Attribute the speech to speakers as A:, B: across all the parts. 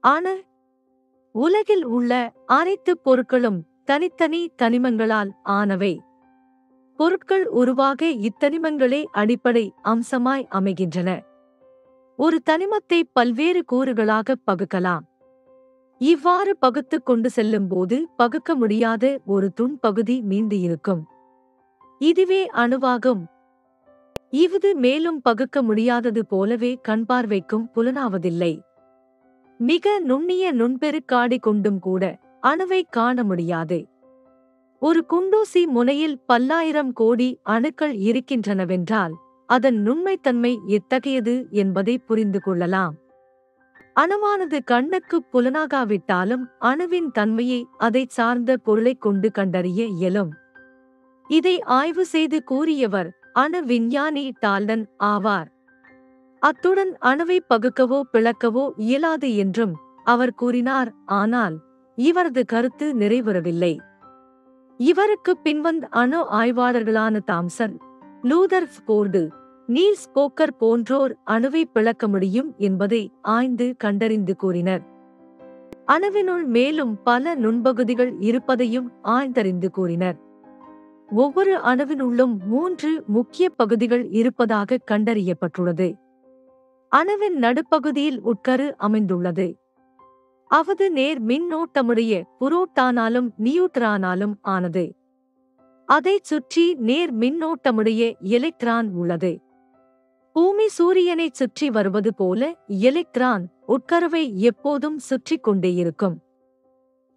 A: ஆன உலகில் உள்ள அனைத்து பொருட்களும் தனித்தனி தனிமங்களால் ஆனவை. பொருட்கள் உருவாக இத்தனிமங்களே அடிப்படை அம்சமாய் அமைகின்றன. ஒரு தனிமத்தை பல்வேறு கூறுகளாக பகுக்கலாம். இவ்வாறு பகுத்து கொண்டு செல்லும்போது பகுக்க முடியாத ஒரு துண் பகுதி மீண்டு இருக்கும். இதுவே அணுவாகும். இவது மேலும் பகுக்க முடியாதது போலவே கண்பார்வைக்கும் புலனாவதில்லை. மிக நுண்ணிய நுண்பெருக்காடி கொண்டும் கூட அணுவை காண முடியாது. ஒரு குண்டூசி முனையில் பல்லாயிரம் கோடி அணுக்கள் இருக்கின்றனவென்றால் அதன் நுண்மைத்தன்மை எத்தகையது என்பதை புரிந்து கொள்ளலாம். அணுவானது கண்ணுக்கு புலனாகாவிட்டாலும் அணுவின் தன்மையை அதைச் சார்ந்த பொருளைக் கொண்டு கண்டறிய இயலும். இதை ஆய்வு செய்து கூறியவர் அணு விஞ்ஞானி டால்டன் ஆவார். அத்துடன் அணுவை பகுக்கவோ பிளக்கவோ இயலாது என்றும் அவர் கூறினார். ஆனால் இவரது கருத்து நிறைவேறவில்லை. இவருக்கு பின்வந்த அணு ஆய்வாளர்களான Thomson Rutherford Niels Bohr போன்றோர் அணுவை பிளக்க முடியும் என்பதை ஆய்ந்து கண்டறிந்து கூறினர். அணுவினுள் மேலும் பல நுண்பகுதிகள் இருப்பதையும் ஆய்ந்தறிந்து கூறினர். ஒவ்வொரு அணுவினுள்ளும் மூன்று முக்கிய பகுதிகள் இருப்பதாக கண்டறியப்பட்டுள்ளது. அணுவின் நடுப்பகுதியில் உட்கரு அமைந்துள்ளது. அவது நேர் மின்னோட்டமுடைய புரோட்டானாலும் நியூட்ரானாலும் ஆனது. அதைச் சுற்றி நேர் மின்னோட்டமுடைய எலக்ட்ரான் உள்ளது. பூமி சூரியனைச் சுற்றி வருவது போல எலக்ட்ரான் உட்கருவை எப்போதும் சுற்றிக் கொண்டே இருக்கும்.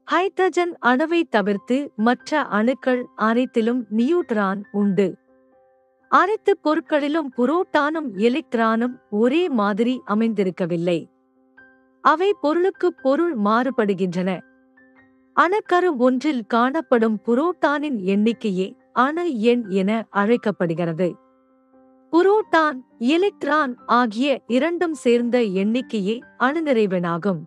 A: ஹைட்ரஜன் அணுவை தவிர்த்து மற்ற அணுக்கள் அனைத்திலும் நியூட்ரான் உண்டு. அனைத்து பொருட்களிலும் புரோட்டானும் எலக்ட்ரானும் ஒரே மாதிரி அமைந்திருக்கவில்லை. அவை பொருளுக்கு பொருள் மாறுபடுகின்றன. அணுக்கரு ஒன்றில் காணப்படும் புரோட்டானின் எண்ணிக்கையே அணு எண் என அழைக்கப்படுகிறது. புரோட்டான் எலக்ட்ரான் ஆகிய இரண்டும் சேர்ந்த எண்ணிக்கையே அணுநிறைவனாகும்